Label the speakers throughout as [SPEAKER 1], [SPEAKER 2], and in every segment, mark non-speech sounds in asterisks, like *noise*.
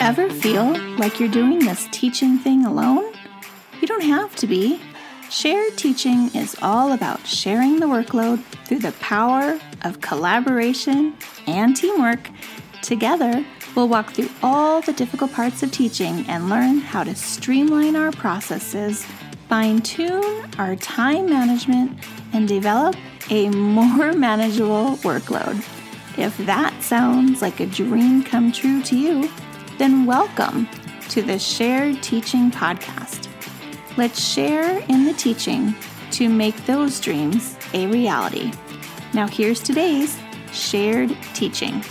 [SPEAKER 1] Ever feel like you're doing this teaching thing alone? You don't have to be. Shared teaching is all about sharing the workload through the power of collaboration and teamwork. Together, we'll walk through all the difficult parts of teaching and learn how to streamline our processes, fine tune our time management, and develop a more *laughs* manageable workload. If that sounds like a dream come true to you, then welcome to the Shared Teaching Podcast. Let's share in the teaching to make those dreams a reality. Now, here's today's Shared Teaching.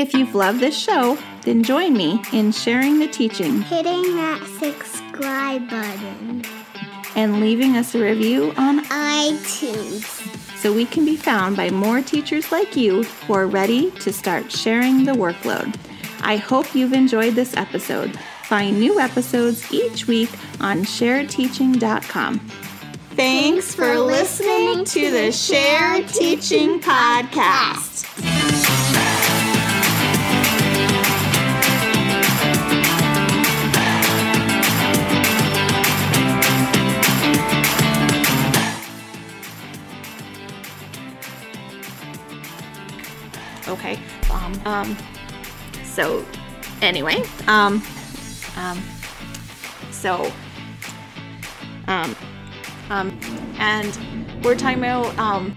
[SPEAKER 1] If you've loved this show, then join me in sharing the teaching
[SPEAKER 2] hitting that subscribe button
[SPEAKER 1] and leaving us a review on
[SPEAKER 2] iTunes.
[SPEAKER 1] so we can be found by more teachers like you who are ready to start sharing the workload. I hope you've enjoyed this episode. Find new episodes each week on sharedteaching.com. Thanks for listening to the Shared Teaching Podcast. Um, so anyway, um um so um um and we're talking about um